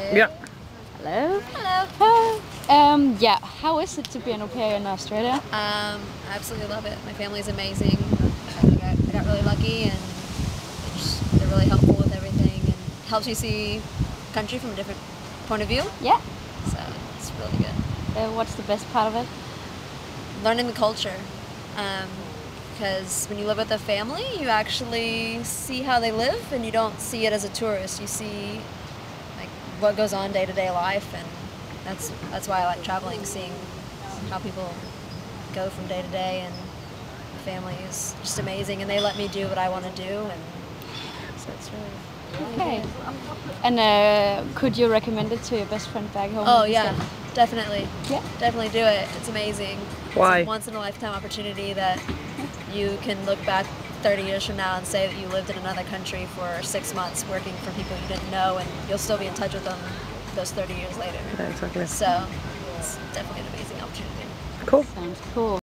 Yeah. Hello. Hello. Hi. Um, yeah, how is it to be an au pair in Australia? Um, I absolutely love it. My family's amazing. I think I, I got really lucky, and they just, they're really helpful with everything, and helps you see country from a different point of view. Yeah. So it's really good. Uh, what's the best part of it? Learning the culture. Um, because when you live with a family, you actually see how they live, and you don't see it as a tourist. You see like what goes on day to day life, and that's that's why I like traveling, seeing how people go from day to day, and the family is just amazing, and they let me do what I want to do, and so it's really. really Okay. good. And uh, could you recommend it to your best friend back home? Oh instead? yeah, definitely. Yeah. Definitely do it. It's amazing. Why? It's a once in a lifetime opportunity that you can look back 30 years from now and say that you lived in another country for six months working for people you didn't know, and you'll still be in touch with them those 30 years later. Yeah, exactly. So it's definitely an amazing opportunity. Cool. Sounds cool.